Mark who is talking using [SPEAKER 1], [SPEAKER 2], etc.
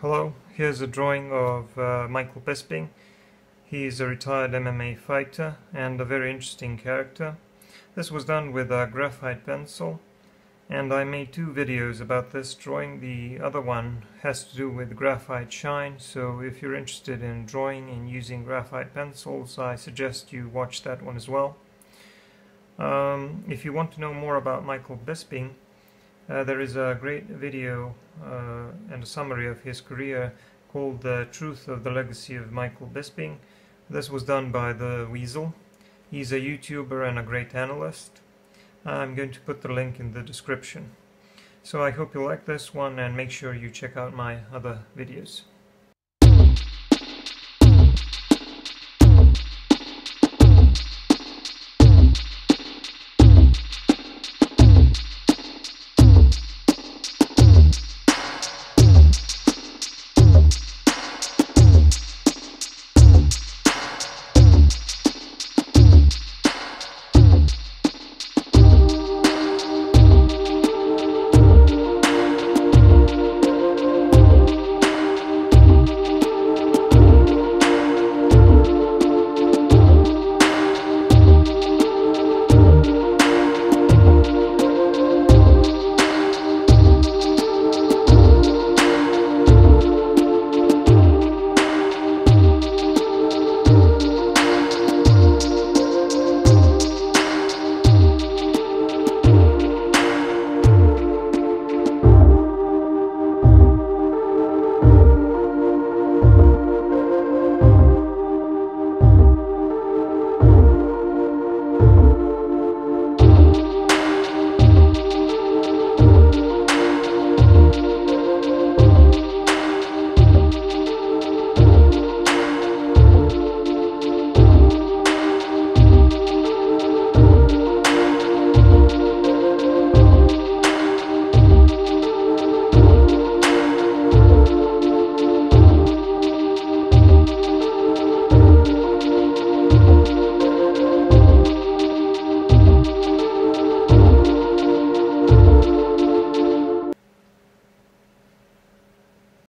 [SPEAKER 1] Hello, here's a drawing of uh, Michael Bisping. He's a retired MMA fighter and a very interesting character. This was done with a graphite pencil and I made two videos about this drawing. The other one has to do with graphite shine, so if you're interested in drawing and using graphite pencils, I suggest you watch that one as well. Um, if you want to know more about Michael Bisping, uh, there is a great video uh, and a summary of his career called The Truth of the Legacy of Michael Bisping. This was done by The Weasle. He's a YouTuber and a great analyst. I'm going to put the link in the description. So I hope you like this one and make sure you check out my other videos.